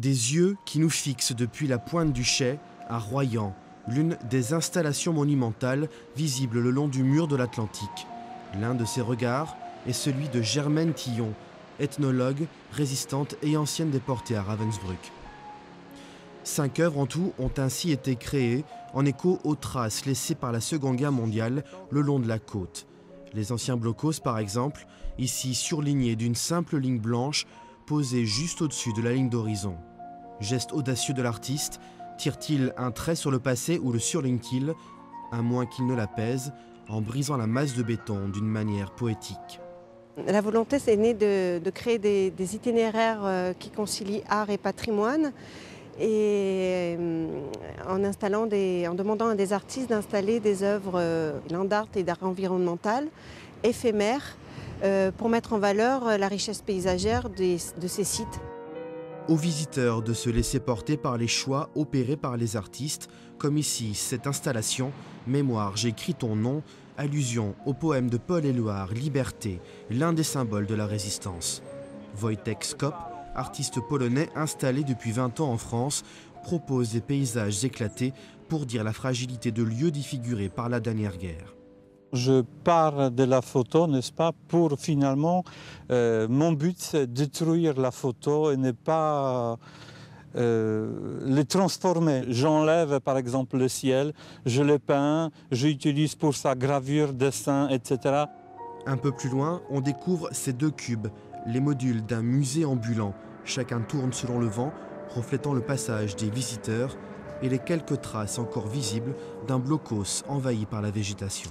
Des yeux qui nous fixent depuis la pointe du Chai à Royan, l'une des installations monumentales visibles le long du mur de l'Atlantique. L'un de ces regards est celui de Germaine Tillon, ethnologue, résistante et ancienne déportée à Ravensbrück. Cinq œuvres en tout ont ainsi été créées en écho aux traces laissées par la Seconde Guerre mondiale le long de la côte. Les anciens blocos, par exemple, ici surlignés d'une simple ligne blanche posée juste au-dessus de la ligne d'horizon. Geste audacieux de l'artiste, tire-t-il un trait sur le passé ou le surligne-t-il, à moins qu'il ne l'apaise, en brisant la masse de béton d'une manière poétique? La volonté, c'est née de, créer des, itinéraires euh, qui concilient art et patrimoine et euh, en, demandant à des artistes d'installer des œuvres euh, land art et d'art environnemental éphémères pour mettre en valeur la richesse paysagère de ces sites. Aux visiteurs de se laisser porter par les choix opérés par les artistes, comme ici cette installation Mémoire, j'écris ton nom, allusion au poème de Paul Éluard, Liberté, l'un des symboles de la résistance. Wojtek Skop artiste polonais installé depuis 20 ans en France, propose des paysages éclatés pour dire la fragilité de lieux défigurés par la dernière guerre. Je pars de la photo, n'est-ce pas, pour finalement, euh, mon but c'est détruire la photo et ne pas euh, les transformer. J'enlève par exemple le ciel, je le peins, j'utilise pour sa gravure, dessin, etc. Un peu plus loin, on découvre ces deux cubes, les modules d'un musée ambulant. Chacun tourne selon le vent, reflétant le passage des visiteurs et les quelques traces encore visibles d'un blocos envahi par la végétation.